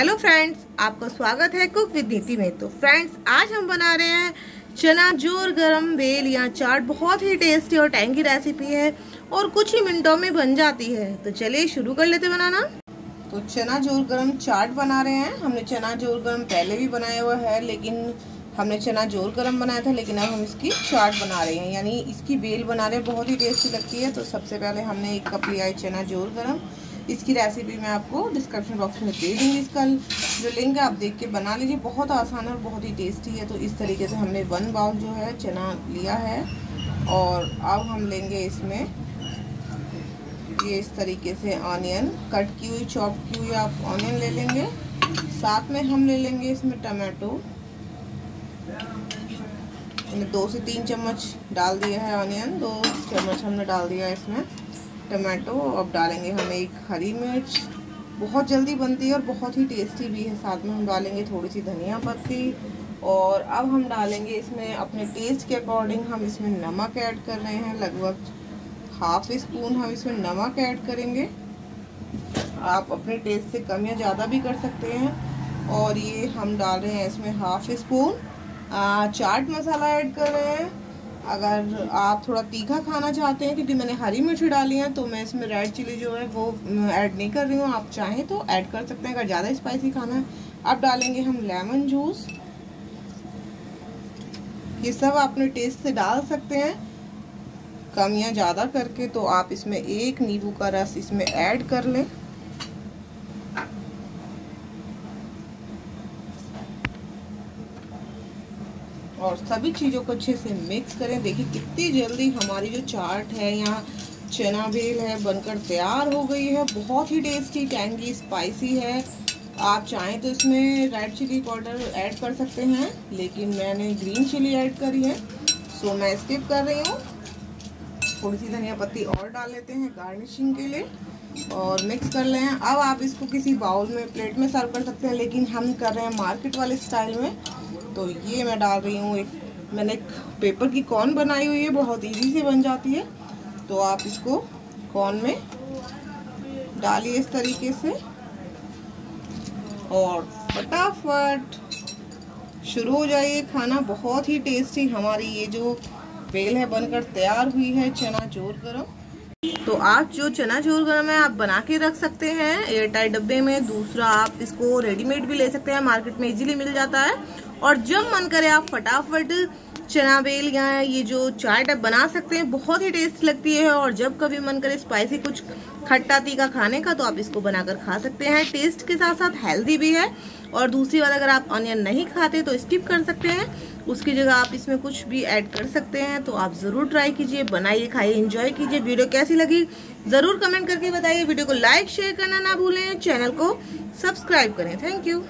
Hello friends आपका स्वागत है कुक विद नीति में। तो फ्रेंड्स आज हम बना रहे हैं चना ज़ोर गरम बेल या चाट। बहुत ही टेस्टी और टैंगी रेसिपी है और कुछ ही मिनटों में बन जाती है। तो चलिए शुरू कर लेते बनाना। तो चना ज़ोर गरम चाट बना रहे हैं। हमने चना ज़ोर गरम पहले भी बनाया हुआ है, लेकिन हमने चना ज़ोर गरम बनाया था, लेकिन अब हम इसकी चाट बना रहे हैं। यानी इसकी बेल बना रहे बहुत ही टेस्टी लगती है। तो सबसे पहले हमने एक कप लिया है चना ज़ोर गरम। इसकी रेसिपी मैं आपको डिस्क्रिप्शन बॉक्स में दे दूँगी इसका। जो लिंक है, आप देख के बना लीजिए। बहुत आसान और बहुत ही टेस्टी है। तो इस तरीके से हमने वन बाउल जो है, चना लिया है। और अब हम लेंगे इसमें ये इस तरीके से ऑनियन कट की हुई चॉप की हुई आप ऑनियन ले लेंगे। साथ में हम ले लेंगे इसमें टमाटो दो से तीन चम्मच डाल दिया है ऑनियन दो चम्मच हमने डाल दिया है इसमें। टमाटो, अब डालेंगे हम एक हरी मिर्च। बहुत जल्दी बनती है और बहुत ही टेस्टी भी है। साथ में हम डालेंगे थोड़ी सी धनिया पत्ती और अब हम डालेंगे इसमें अपने टेस्ट के अकॉर्डिंग हम इसमें नमक ऐड कर रहे हैं। लगभग हाफ़ स्पून हम इसमें नमक ऐड करेंगे। आप अपने टेस्ट से कम या ज़्यादा भी कर सकते हैं। और ये हम डाल रहे हैं इसमें half spoon chaat masala add कर रहे हैं। अगर आप थोड़ा तीखा खाना चाहते हैं, क्योंकि मैंने हरी मिर्ची डाली है तो मैं इसमें रेड चिली जो है वो ऐड नहीं कर रही हूँ। आप चाहें तो ऐड कर सकते हैं। अगर ज़्यादा स्पाइसी खाना है, अब डालेंगे हम लेमन जूस ये सब अपने टेस्ट से डाल सकते हैं। कम या ज़्यादा करके तो आप इसमें एक नींबू का रस इसमें ऐड कर लें। और सभी चीज़ों को अच्छे से मिक्स करें। देखिए, कितनी जल्दी हमारी जो चाट है या चना बेल है बनकर तैयार हो गई है। बहुत ही टेस्टी टैंगी स्पाइसी है। आप चाहें तो इसमें रेड चिली पाउडर ऐड कर सकते हैं, लेकिन मैंने ग्रीन चिली ऐड करी है सो मैं स्किप कर रही हूँ। थोड़ी सी धनिया पत्ती और डाल लेते हैं गार्निशिंग के लिए और मिक्स कर लें। अब आप इसको किसी बाउल में प्लेट में सर्व कर सकते हैं, लेकिन हम कर रहे हैं मार्केट वाले स्टाइल में। तो ये मैं डाल रही हूँ एक, मैंने एक पेपर की कॉर्न बनाई हुई है, बहुत इजी से बन जाती है। तो आप इसको कॉर्न में डालिए इस तरीके से। और फटाफट शुरू हो जाइए खाना, बहुत ही टेस्टी हमारी ये जो बेल है बनकर तैयार हुई है चना ज़ोर गरम। तो आप जो चना चोर गरम है आप बना के रख सकते हैं। एयर टाइट डब्बे में दूसरा आप इसको रेडीमेड भी ले सकते हैं। मार्केट में इजीली मिल जाता है। और जब मन करे आप फटाफट चना बेल या ये जो चाट आप बना सकते हैं, बहुत ही टेस्ट लगती है और जब कभी मन करे स्पाइसी कुछ खट्टा तीखा खाने का तो आप इसको बनाकर खा सकते हैं। टेस्ट के साथ साथ हेल्दी भी है और दूसरी बात, अगर आप ऑनियन नहीं खाते तो स्किप कर सकते हैं। उसकी जगह आप इसमें कुछ भी ऐड कर सकते हैं तो आप ज़रूर ट्राई कीजिए, बनाइए, खाइए इंजॉय कीजिए। वीडियो कैसी लगी, ज़रूर कमेंट करके बताइए। वीडियो को लाइक शेयर करना ना भूलें। चैनल को सब्सक्राइब करें। Thank you